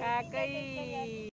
Cà cây